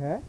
হ্যাঁ?